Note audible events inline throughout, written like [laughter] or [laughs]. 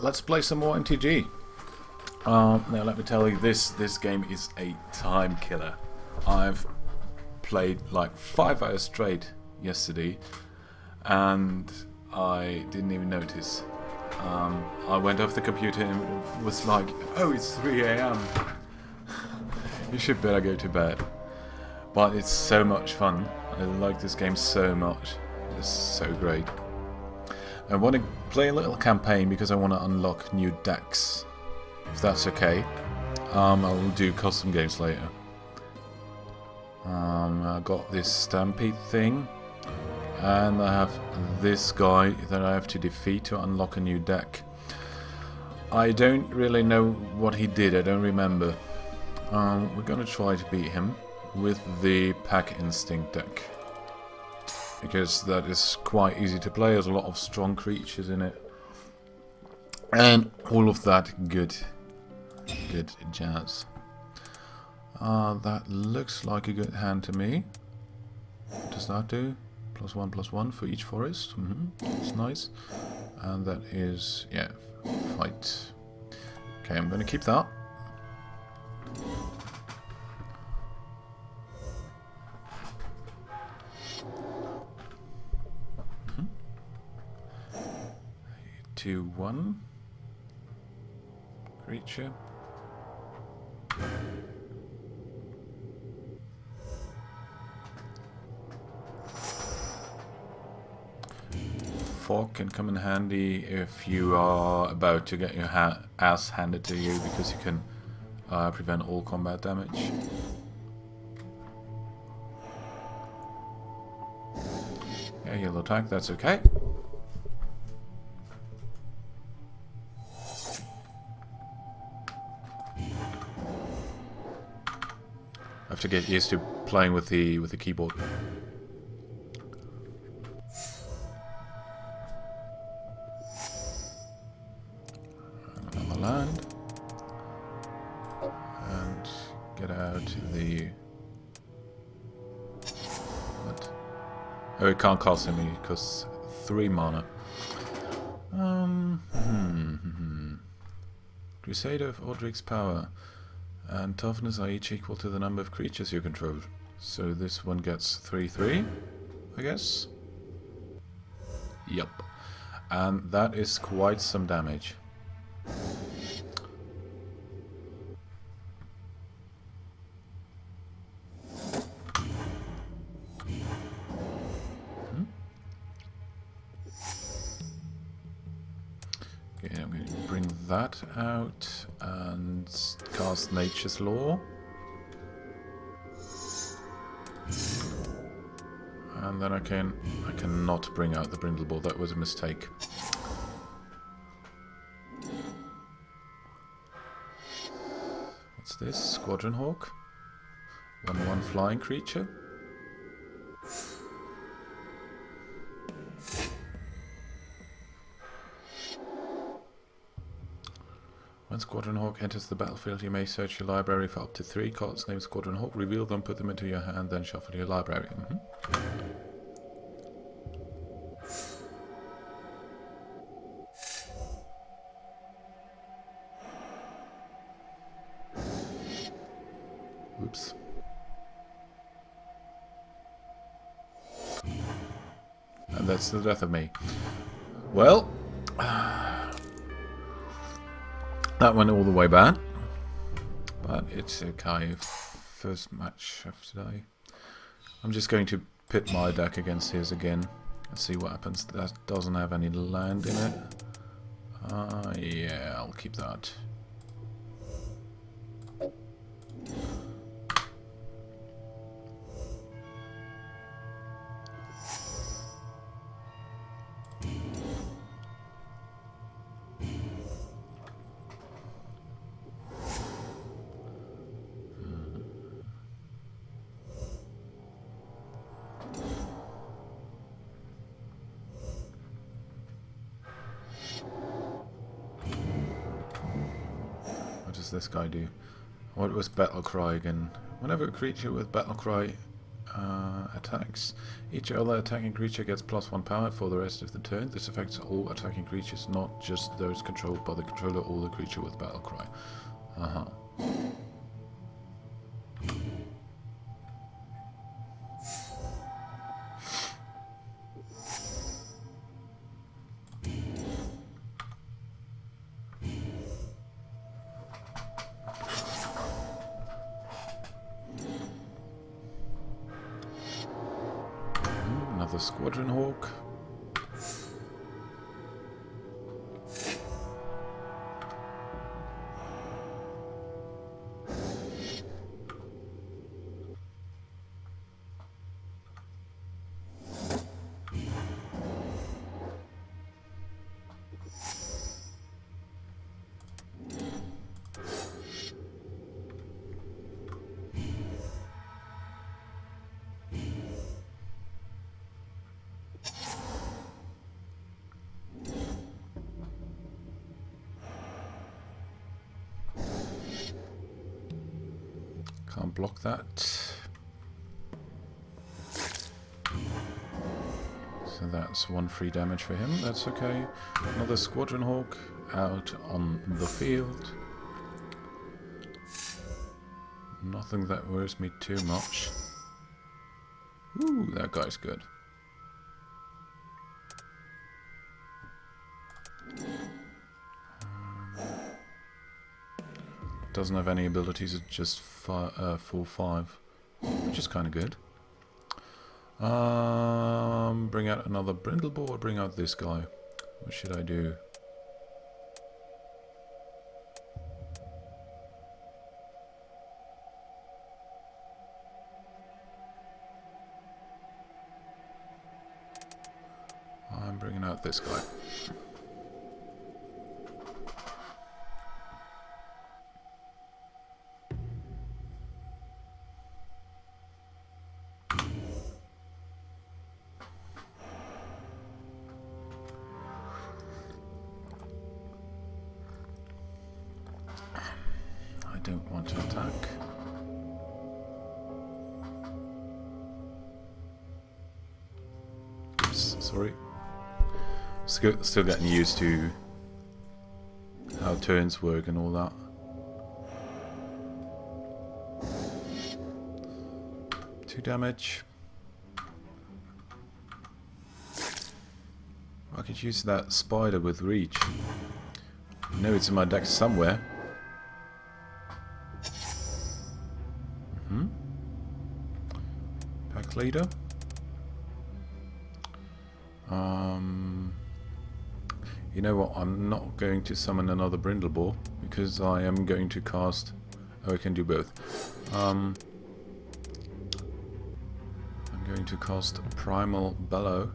let's play some more MTG. Um, now let me tell you, this this game is a time killer. I've played like five hours straight yesterday, and I didn't even notice. Um, I went off the computer and was like, oh, it's 3 a.m. [laughs] you should better go to bed. But it's so much fun. I like this game so much. It's so great. I want to play a little campaign because I want to unlock new decks. If that's okay. Um, I'll do custom games later. Um, I got this Stampede thing. And I have this guy that I have to defeat to unlock a new deck. I don't really know what he did, I don't remember. Um, we're gonna try to beat him with the Pack Instinct deck because that is quite easy to play. There's a lot of strong creatures in it. And all of that good, good jazz. Uh, that looks like a good hand to me. What does that do? Plus one, plus one for each forest. Mm -hmm. That's nice. And that is, yeah, fight. Okay, I'm going to keep that. Two, one. Creature. Fog can come in handy if you are about to get your ha ass handed to you because you can uh, prevent all combat damage. Yeah, he'll attack, that's okay. Have to get used to playing with the with the keyboard. Another land. And get out the what? Oh, it can't cost me because three mana. Um, hmm, hmm, hmm. Crusader of Odric's power and toughness are each equal to the number of creatures you control. So this one gets 3-3, I guess? Yup. And that is quite some damage. I'm going to bring that out and cast Nature's Lore. And then I can I cannot bring out the Brindle Boar. That was a mistake. What's this? Squadron Hawk? 1-1 flying creature? When Squadron Hawk enters the battlefield, you may search your library for up to three cards named Squadron Hawk, reveal them, put them into your hand, then shuffle your library. Mm -hmm. Oops. And that's the death of me. Well, that went all the way bad. But it's okay. First match of today. I'm just going to pit my deck against his again. and see what happens. That doesn't have any land in it. Uh, yeah, I'll keep that. Does this guy do? What was Battle Cry again? Whenever a creature with Battle Cry uh, attacks. Each other attacking creature gets plus one power for the rest of the turn. This affects all attacking creatures, not just those controlled by the controller or the creature with battle cry. Uh-huh. Another Squadron Hawk. Can't block that. So that's one free damage for him, that's okay. Another Squadron Hawk out on the field. Nothing that worries me too much. Ooh, that guy's good. Doesn't have any abilities, it's just uh, 4-5, which is kind of good. Um, bring out another Brindle Boar or bring out this guy? What should I do? I'm bringing out this guy. Still, still getting used to how turns work and all that. Two damage. I could use that spider with reach. I know it's in my deck somewhere. Hmm. Pack leader. Um, you know what? I'm not going to summon another Brindle Boar because I am going to cast. Oh, I can do both. Um, I'm going to cast Primal Bellow.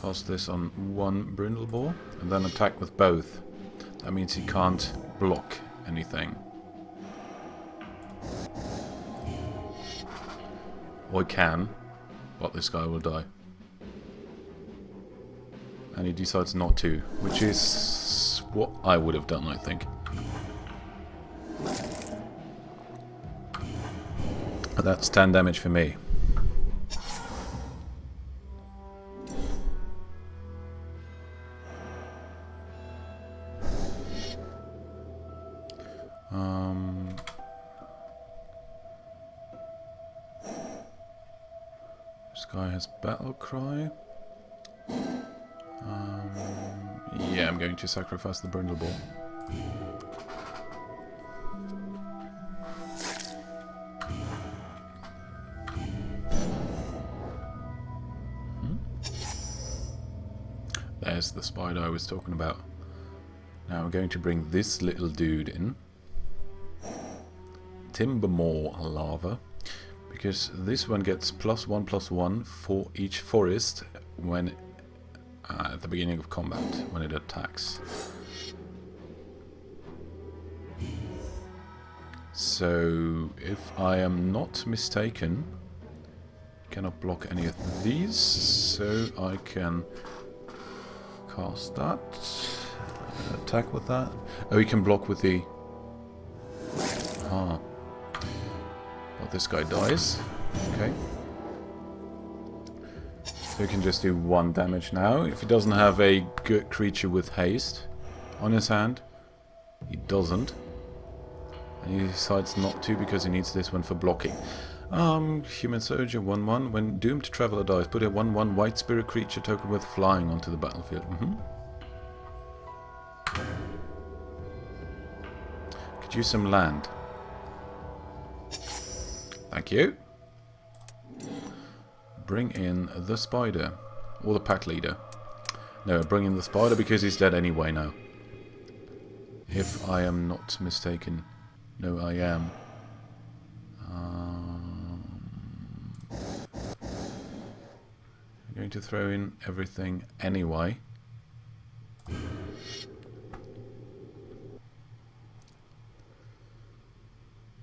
Cast this on one Brindle Boar and then attack with both. That means he can't block anything. He can, but this guy will die. And he decides not to, which is what I would have done, I think. But that's 10 damage for me. Um, this guy has battle cry. Yeah, I'm going to sacrifice the Brindle Boar. Hmm? There's the spider I was talking about. Now I'm going to bring this little dude in. Timbermaw Larva. Because this one gets plus one plus one for each forest when uh, at the beginning of combat when it attacks. So, if I am not mistaken, cannot block any of these, so I can cast that, attack with that. Oh, you can block with the... Ah. But this guy dies. Okay. So he can just do one damage now. If he doesn't have a good creature with haste on his hand, he doesn't. And he decides not to because he needs this one for blocking. Um, Human Soldier 1-1. When Doomed Traveler dies, put a 1-1 White Spirit creature token with flying onto the battlefield. Mm -hmm. Could use some land. Thank you. Bring in the spider. Or the pack leader. No, bring in the spider because he's dead anyway now. If I am not mistaken. No, I am. Um, I'm going to throw in everything anyway.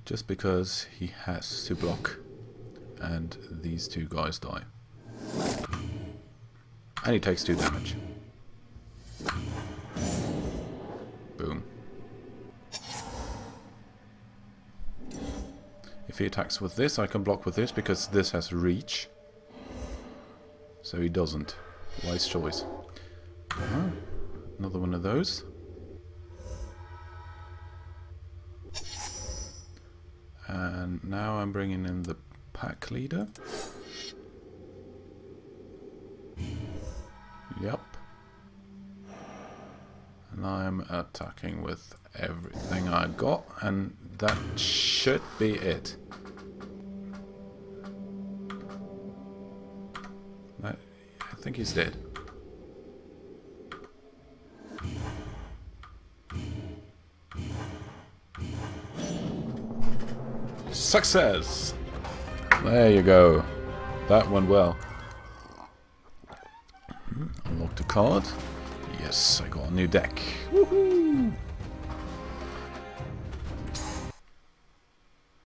Just because he has to block and these two guys die. And he takes two damage. Boom. If he attacks with this, I can block with this because this has reach. So he doesn't. Wise choice. Uh -huh. Another one of those. And now I'm bringing in the pack leader. Yep. And I'm attacking with everything I got, and that should be it. I think he's dead. Success! There you go. That went well. Hmm, unlocked a card. Yes, I got a new deck. Woohoo!